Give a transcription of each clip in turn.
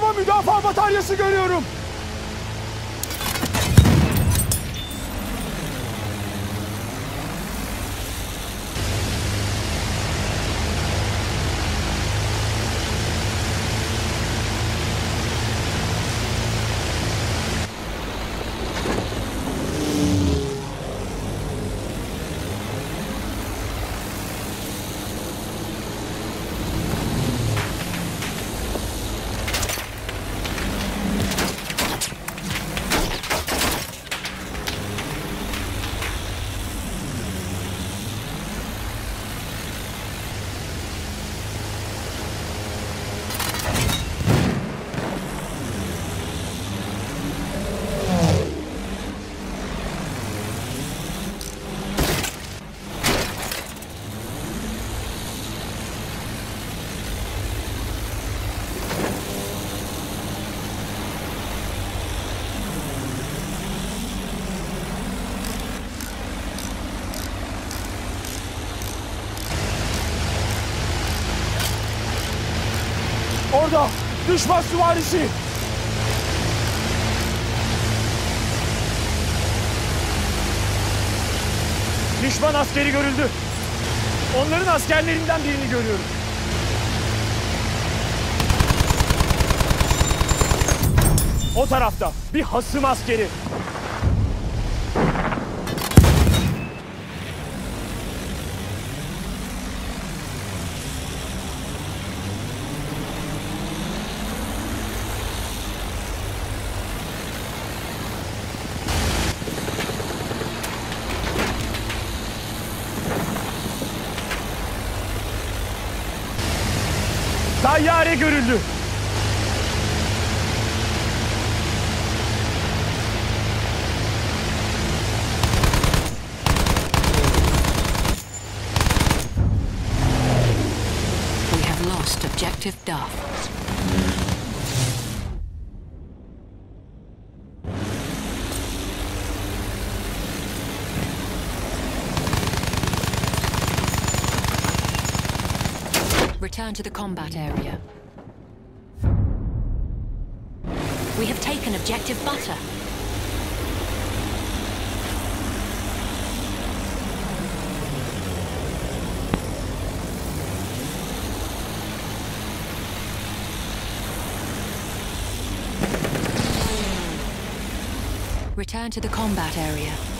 hava müdafaa bataryası görüyorum. Düşman süvarisi. Düşman askeri görüldü. Onların askerlerinden birini görüyorum. O tarafta bir hasım askeri. Tayyare görüldü. We have lost objective Duff. Return to the combat area. We have taken objective Butter. Return to the combat area.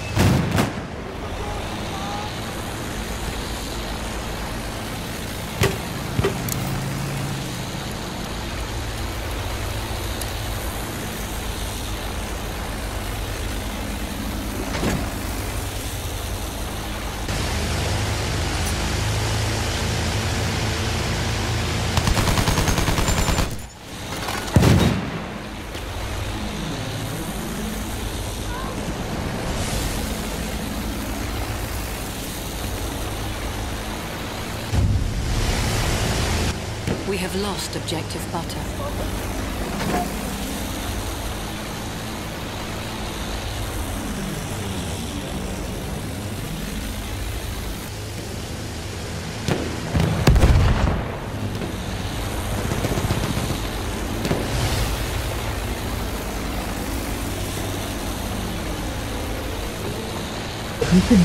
We have lost objective butter.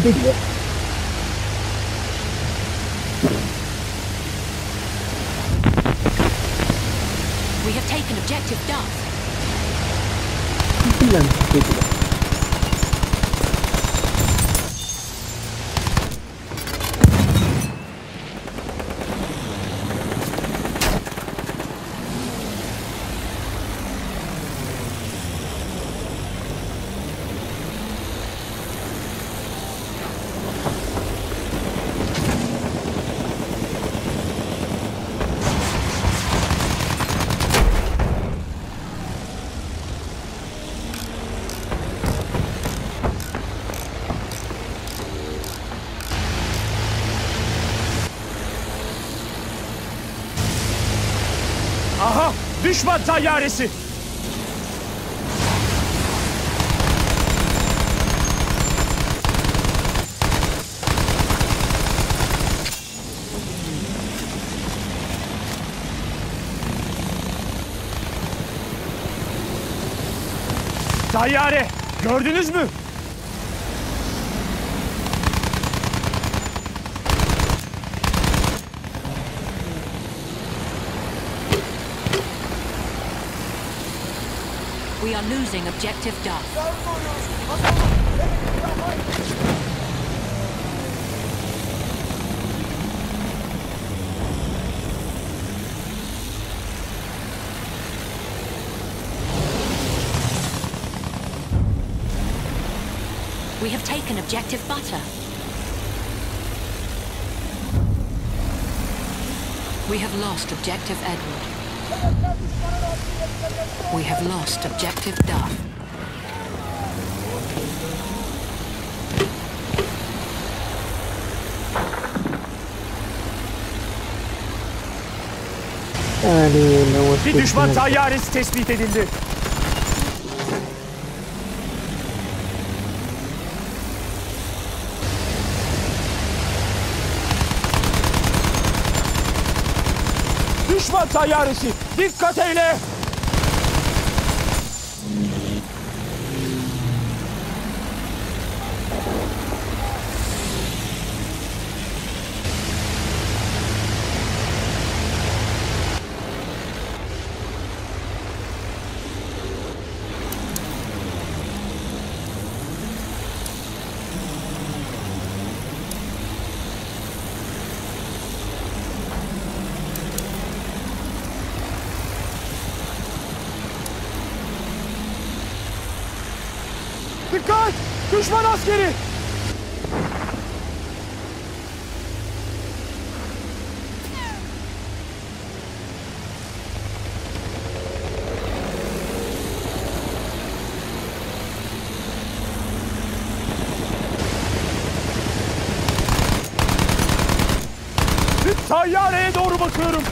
We Objective done. Düşman tayyaresi! Tayyare! Gördünüz mü? Are losing objective Duff. We have taken objective butter. We have lost objective Edward. We have lost objective Duff. Bir düşman tayyaresi tespit edildi. Düşman tayyaresi! Dikkat eyle! Dikkat! Düşman askeri! Tayyareye doğru bakıyorum.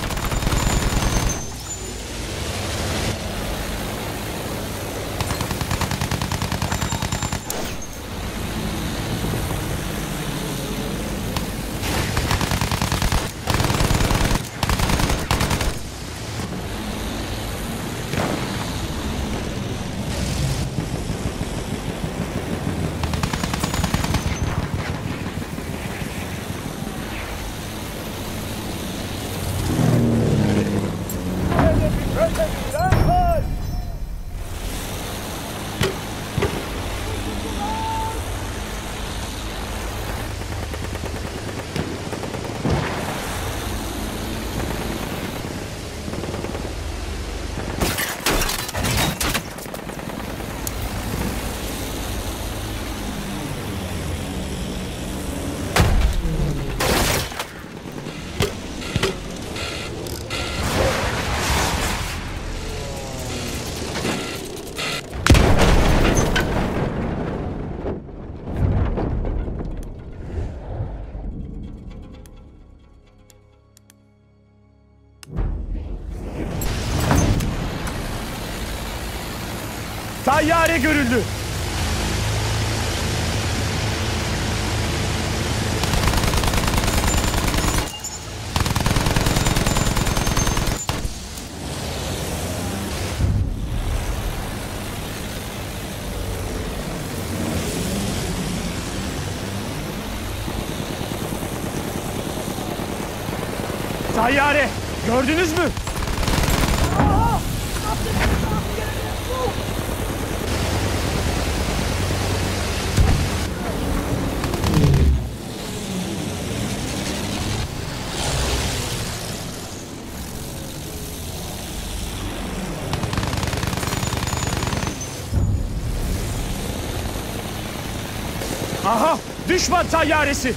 Tayyare görüldü. Tayyare gördünüz mü? Düşman tayyaresi.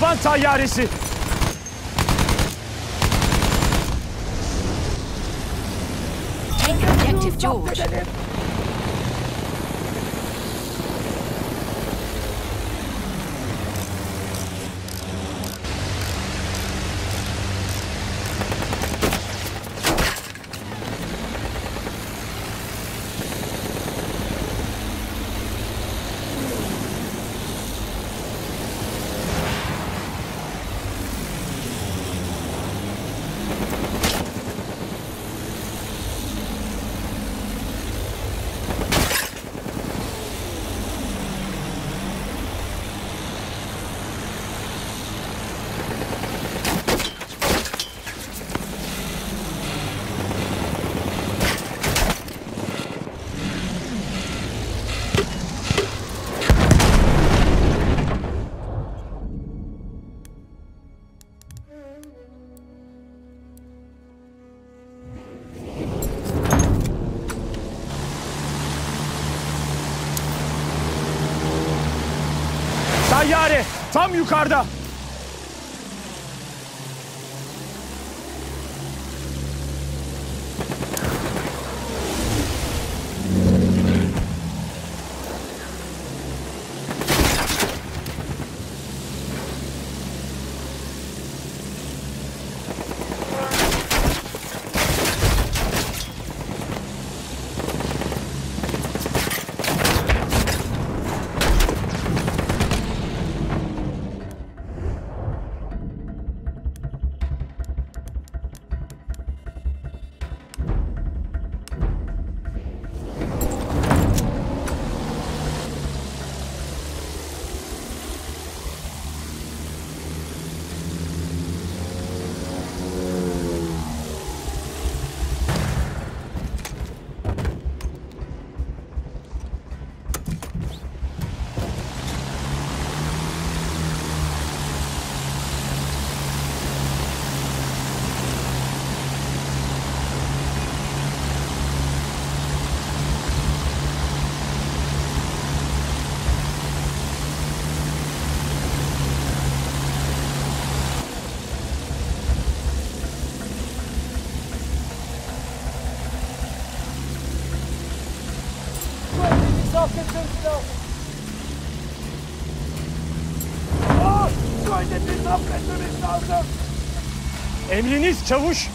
Düşman tayyaresi. Take objective George. Tam yukarıda. Emriniz çavuş.